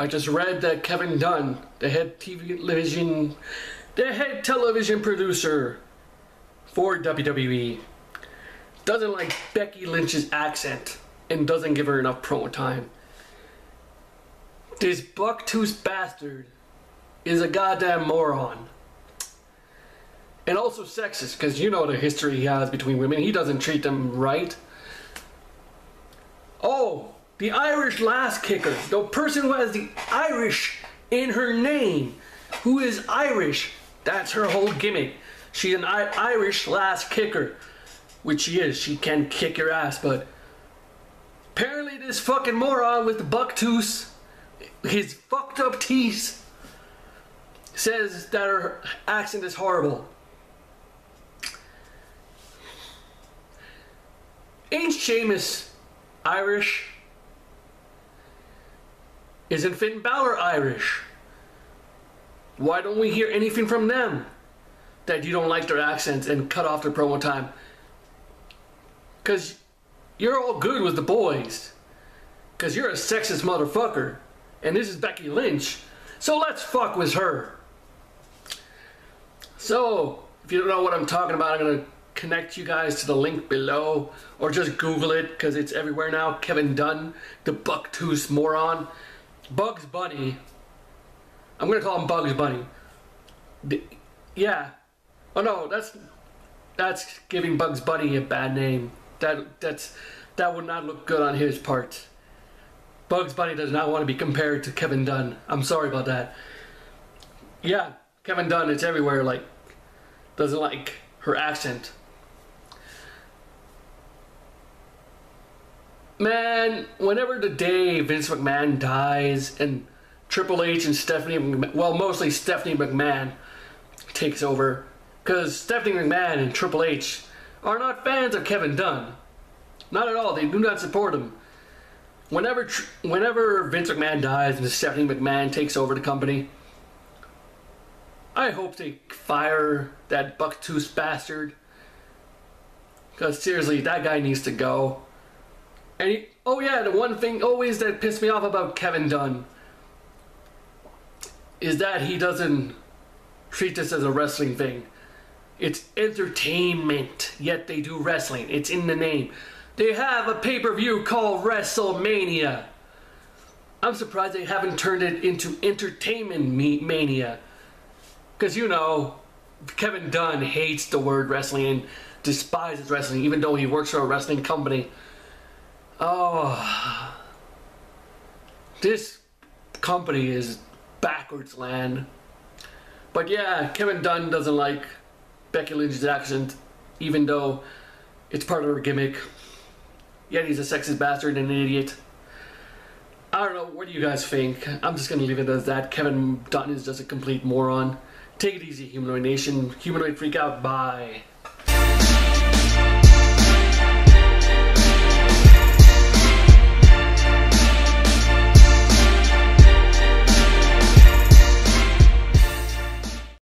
I just read that Kevin Dunn, the head television, the head television producer for WWE, doesn't like Becky Lynch's accent and doesn't give her enough promo time. This bucktooth bastard is a goddamn moron. And also sexist, because you know the history he has between women. He doesn't treat them right. Oh, the Irish Lass Kicker. The person who has the Irish in her name. Who is Irish. That's her whole gimmick. She's an I- Irish Lass Kicker. Which she is. She can kick your ass, but apparently this fucking moron with the bucktooth, his fucked up teeth, says that her accent is horrible. Ain't Sheamus Irish? Isn't Finn Balor Irish? Why don't we hear anything from them? That you don't like their accents and cut off their promo time? Because you're all good with the boys. Because you're a sexist motherfucker. And this is Becky Lynch. So let's fuck with her. So, if you don't know what I'm talking about, I'm going to connect you guys to the link below. Or just Google it because it's everywhere now. Kevin Dunn, the bucktooth moron. Bugs Bunny. I'm to call him Bugs Bunny. Yeah. Oh no, that's that's giving Bugs Bunny a bad name. That that's that would not look good on his part. Bugs Bunny does not want to be compared to Kevin Dunn. I'm sorry about that. Yeah, Kevin Dunn, it's everywhere. Like, doesn't like her accent. Man, whenever the day Vince McMahon dies and Triple H and Stephanie, well, mostly Stephanie McMahon takes over, because Stephanie McMahon and Triple H are not fans of Kevin Dunn. Not at all. They do not support him. Whenever, whenever Vince McMahon dies and Stephanie McMahon takes over the company, I hope they fire that bucktooth bastard. Because seriously, that guy needs to go. And he, oh yeah, the one thing always that pissed me off about Kevin Dunn is that he doesn't treat this as a wrestling thing. It's entertainment, yet they do wrestling. It's in the name. They have a pay per view called WrestleMania. I'm surprised they haven't turned it into entertainment me- mania. Because, you know, Kevin Dunn hates the word wrestling and despises wrestling, even though he works for a wrestling company. Oh. This company is backwards land. But yeah, Kevin Dunn doesn't like Becky Lynch's accent, even though it's part of her gimmick. Yet he's a sexist bastard and an idiot. I don't know, what do you guys think? I'm just gonna leave it as that. Kevin Dunn is just a complete moron. Take it easy, Humanoid Nation. Humanoid Freak out. Bye.